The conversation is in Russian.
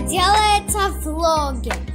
делается влоги.